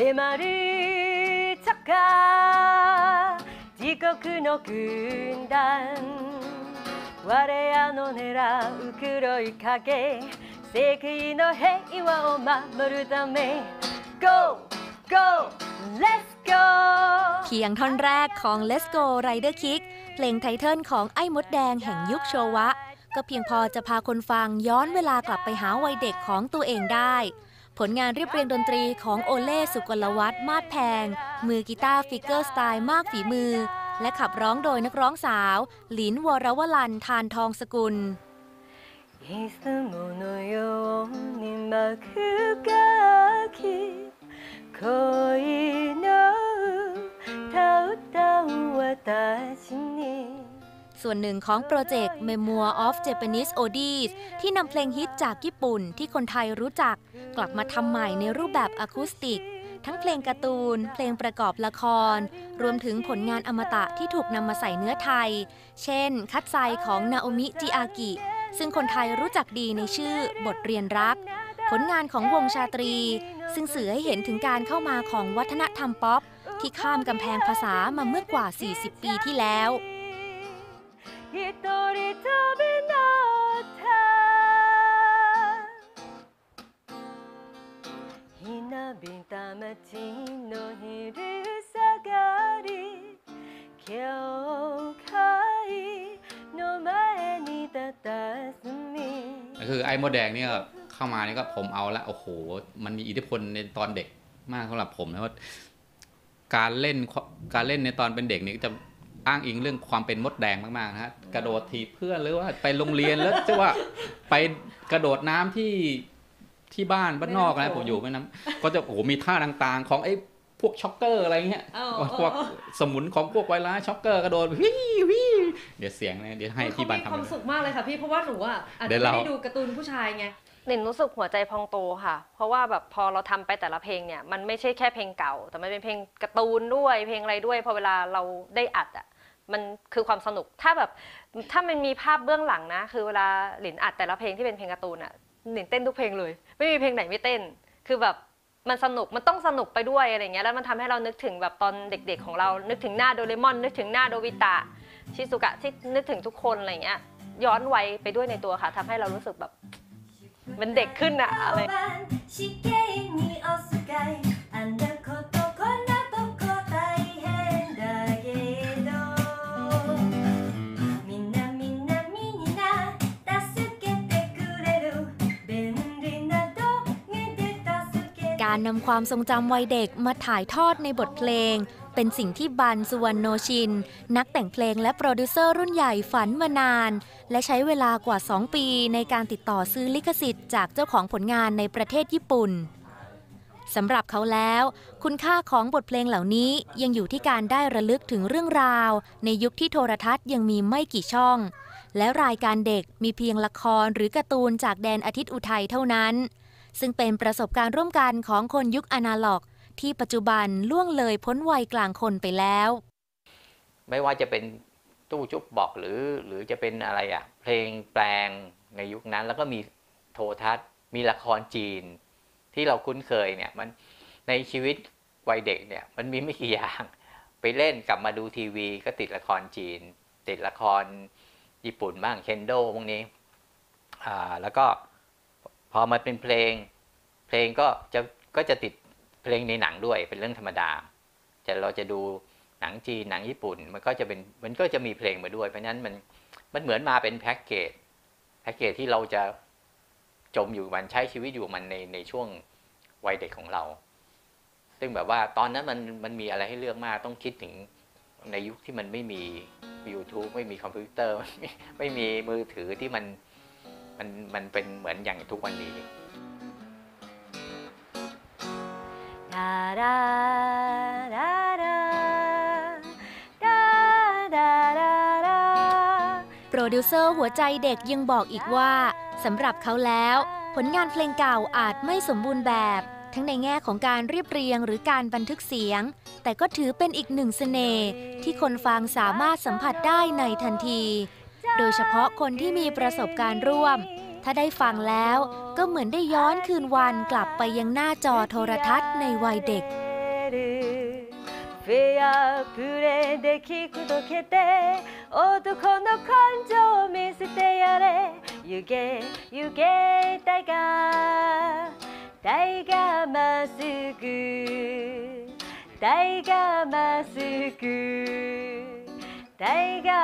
迫るチャカ地獄の軍団我らの狙う黒い影世紀の平和を守るため Go Go Let's go เพียงท่อนแรกของ Let's Go Rider Kick เพลงไทเทิลของไอ้มดแดงแห่งยุคโชวะ ก็เพียงพอจะพาคนฟังย้อนเวลากลับไปหาวัยเด็กของตัวเองได้ ผลงานเรียบเรียงดนตรีของโอเล่สุกลวัฒน์มาดแพง มือกีตาร์ fingerstyle มากฝีมือ และขับร้องโดยนักร้องสาว หลินวรวลันทานทองสกุล ส่วนหนึ่งของโปรเจกต์ Memoir of Japanese Oldies ที่นำเพลงฮิตจากญี่ปุ่นที่คนไทยรู้จัก กลับมาทำใหม่ในรูปแบบอะคูสติก ทั้งเพลงการ์ตูน เพลงประกอบละคร รวมถึงผลงานอมตะที่ถูกนำมาใส่เนื้อไทย เช่น คัสไซของนาโอมิชิอากิ ซึ่งคนไทยรู้จักดีในชื่อบทเรียนรัก ผลงานของวงชาตรี ซึ่งสื่อให้เห็นถึงการเข้ามาของวัฒนธรรมป๊อปที่ข้ามกำแพงภาษามาเมื่อกว่า 40 ปีที่แล้ว คือไอ้มดแดงเนี่ยเข้ามานี่ก็ผมเอาละโอ้โห มันมีอิทธิพลในตอนเด็กมากสำหรับผมนะว่าการเล่นการเล่นในตอนเป็นเด็กนี่จะอ้างอิงเรื่องความเป็นมดแดงมากๆนะฮะกระโดดถีบเพื่อนหรือว่าไปโรงเรียนแล้วจะว่าไปกระโดดน้ำที่ที่บ้านบ้านนอกนะผมอยู่แม่น้ำก็จะโอ้โหมีท่าต่างๆ ของไอ้ พวกช็อกเกอร์อะไรเงี้ยอ๋อพวกสมุนของพวกไวรัสช็อกเกอร์กระโดดวิววิวเดี๋ยวเสียงเนี่ยเดี๋ยวให้ที่บ้านเขามีทำความสุขมากเลยค่ะพี่เพราะว่าหนูอะอาจเดี๋จะยวเราไม่ได้ดูการ์ตูนผู้ชายไงหลินรู้สึกหัวใจพองโตค่ะ เพราะว่าแบบพอเราทำไปแต่ละเพลงเนี่ยมันไม่ใช่แค่เพลงเก่า แต่มันเป็นเพลงการ์ตูนด้วยเพลงอะไรด้วยพอเวลาเราได้อัดอะมันคือความสนุกถ้าแบบถ้ามันมีภาพเบื้องหลังนะ คือเวลาหลินอัดแต่ละเพลงที่เป็นเพลงการ์ตูนอะหลินเต้นทุกเพลงเลย ไม่มีเพลงไหนไม่เต้น คือแบบ มันสนุกมันต้องสนุกไปด้วยอะไรเงี้ยแล้วมันทำให้เรานึกถึงแบบตอนเด็กๆของเรา นึกถึงหน้าโดเรมอน นึกถึงหน้าโดวิตะชิซุกะที่นึกถึงทุกคนอะไรเงี้ยย้อนวัยไปด้วยในตัวค่ะทำให้เรารู้สึกแบบมันเด็กขึ้นอะอะไร การนำความทรงจำวัยเด็กมาถ่ายทอดในบทเพลง เป็นสิ่งที่บรรณสุวรรณโณชิน นักแต่งเพลงและโปรดิวเซอร์รุ่นใหญ่ฝันมานาน และใช้เวลากว่า 2 ปีในการติดต่อซื้อลิขสิทธิ์จากเจ้าของผลงานในประเทศญี่ปุ่นสำหรับเขาแล้ว คุณค่าของบทเพลงเหล่านี้ยังอยู่ที่การได้ระลึกถึงเรื่องราว ในยุคที่โทรทัศน์ยังมีไม่กี่ช่อง และรายการเด็กมีเพียงละครหรือการ์ตูนจากแดนอาทิตย์อุทัยเท่านั้น ซึ่งเป็นประสบการณ์ร่วมกันของคนยุคอนาล็อก ที่ปัจจุบันล่วงเลยพ้นวัยกลางคนไปแล้ว ไม่ว่าจะเป็นตู้จุ๊บบอกหรือหรือจะเป็นอะไรอะเพลงแปลงในยุคนั้น แล้วก็มีโทรทัศน์ มีละครจีน ที่เราคุ้นเคยเนี่ยมันในชีวิตวัยเด็กเนี่ยมันมีไม่กี่อย่าง ไปเล่นกลับมาดูทีวี ก็ติดละครจีน ติดละครญี่ปุ่นบ้างเคนโดพวกนี้อ่าแล้วก็ พอมาเป็นเพลง เพลงก็จะก็จะติดเพลงในหนังด้วยเป็นเรื่องธรรมดาจะเราจะดูหนังจีนหนังญี่ปุ่น มันก็จะเป็นมันก็จะมีเพลงมาด้วย เพราะนั้นมันมันเหมือนมาเป็นแพ็กเกจแพ็กเกจที่เราจะจมอยู่มันใช้ชีวิตอยู่มันในในช่วงวัยเด็กของเรา ซึ่งแบบว่าตอนนั้นมันมันมีอะไรให้เลือกมากต้องคิดถึงในยุคที่มันไม่มี YouTube ไม่มีคอมพิวเตอร์ไม่มีมือถือที่มัน มันมันเป็นเหมือนอย่างทุกวันนี้โปรดิวเซอร์หัวใจเด็กยังบอกอีกว่าสำหรับเขาแล้ว ผลงานเพลงเก่าอาจไม่สมบูรณ์แบบ ทั้งในแง่ของการเรียบเรียงหรือการบันทึกเสียง แต่ก็ถือเป็นอีกหนึ่งสเสน่ห์ที่คนฟังสามารถสัมผัสได้ในทันที โดยเฉพาะคนที่มีประสบการณ์ร่วม ถ้าได้ฟังแล้วก็เหมือนได้ย้อนคืนวันกลับไปยังหน้าจอโทรทัศน์ในวัยเด็กフェアプレイで聞くとけて男の感情を見せてやれ湯気湯気タイガータイガーまっすぐタイガーまっすぐタイガー